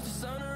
shadow turns